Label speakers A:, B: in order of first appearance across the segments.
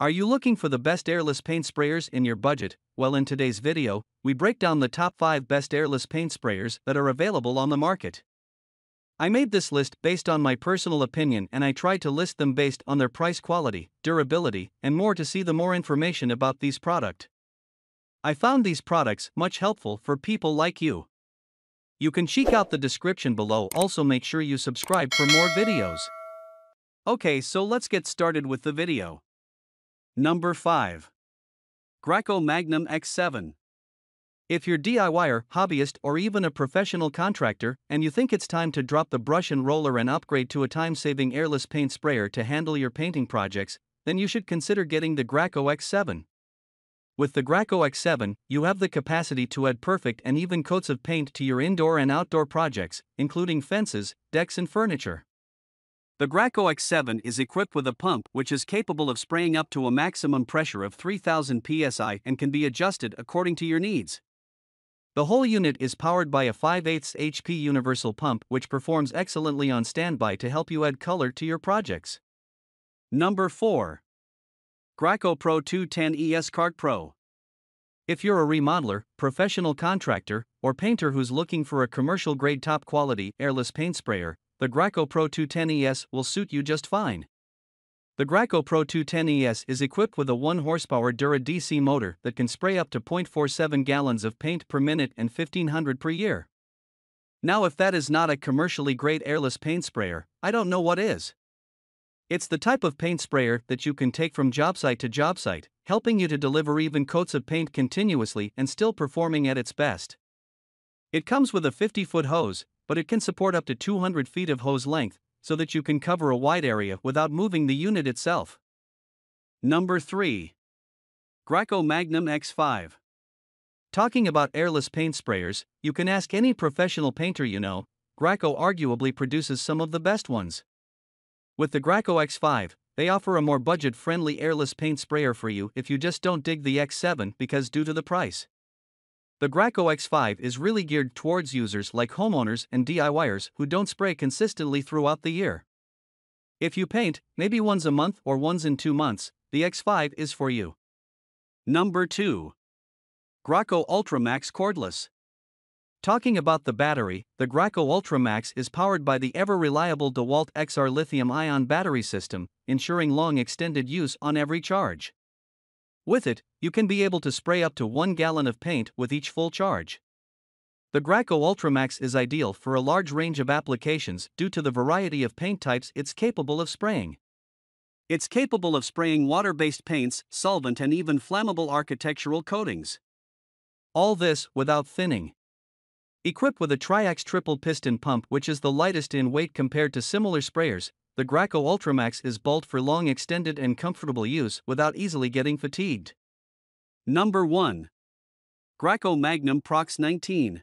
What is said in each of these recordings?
A: Are you looking for the best airless paint sprayers in your budget? Well, in today's video, we break down the top 5 best airless paint sprayers that are available on the market. I made this list based on my personal opinion and I tried to list them based on their price quality, durability, and more to see the more information about these product. I found these products much helpful for people like you. You can check out the description below also make sure you subscribe for more videos. Okay so let's get started with the video. Number 5. Graco Magnum X7. If you're DIYer, hobbyist, or even a professional contractor, and you think it's time to drop the brush and roller and upgrade to a time saving airless paint sprayer to handle your painting projects, then you should consider getting the Graco X7. With the Graco X7, you have the capacity to add perfect and even coats of paint to your indoor and outdoor projects, including fences, decks, and furniture. The Graco X7 is equipped with a pump which is capable of spraying up to a maximum pressure of 3000 psi and can be adjusted according to your needs. The whole unit is powered by a 5 8 HP universal pump which performs excellently on standby to help you add color to your projects. Number 4. Graco Pro 210 ES Cart Pro. If you're a remodeler, professional contractor, or painter who's looking for a commercial grade top quality airless paint sprayer, the Graco Pro 210 ES will suit you just fine. The Graco Pro 210 ES is equipped with a 1 horsepower Dura DC motor that can spray up to 0.47 gallons of paint per minute and 1500 per year. Now, if that is not a commercially great airless paint sprayer, I don't know what is. It's the type of paint sprayer that you can take from job site to job site, helping you to deliver even coats of paint continuously and still performing at its best. It comes with a 50 foot hose, but it can support up to 200 feet of hose length, so that you can cover a wide area without moving the unit itself. Number 3. Graco Magnum X5. Talking about airless paint sprayers, you can ask any professional painter you know, Graco arguably produces some of the best ones. With the Graco X5, they offer a more budget friendly airless paint sprayer for you if you just don't dig the X7 because due to the price. The Graco X5 is really geared towards users like homeowners and DIYers who don't spray consistently throughout the year. If you paint, maybe once a month or once in two months, the X5 is for you. Number 2. Graco Ultramax Cordless. Talking about the battery, the Graco Ultramax is powered by the ever reliable DeWalt XR lithium ion battery system, ensuring long extended use on every charge. With it, you can be able to spray up to 1 gallon of paint with each full charge. The Graco Ultramax is ideal for a large range of applications due to the variety of paint types it's capable of spraying. It's capable of spraying water based paints, solvent, and even flammable architectural coatings. All this without thinning. Equipped with a Triax triple piston pump, which is the lightest in weight compared to similar sprayers, the Graco Ultramax is built for long extended and comfortable use without easily getting fatigued. Number 1. Graco Magnum ProX 19.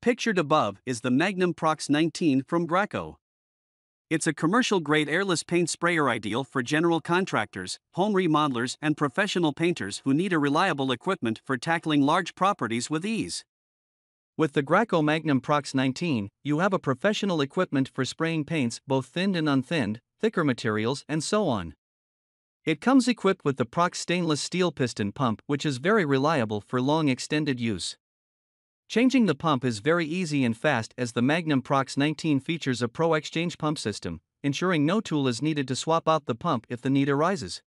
A: Pictured above is the Magnum ProX 19 from Graco. It's a commercial grade airless paint sprayer ideal for general contractors, home remodelers, and professional painters who need a reliable equipment for tackling large properties with ease. With the Graco Magnum ProX 19, you have a professional equipment for spraying paints, both thinned and unthinned, thicker materials, and so on. It comes equipped with the ProX stainless steel piston pump, which is very reliable for long extended use. Changing the pump is very easy and fast as the Magnum ProX 19 features a Pro Exchange pump system, ensuring no tool is needed to swap out the pump if the need arises.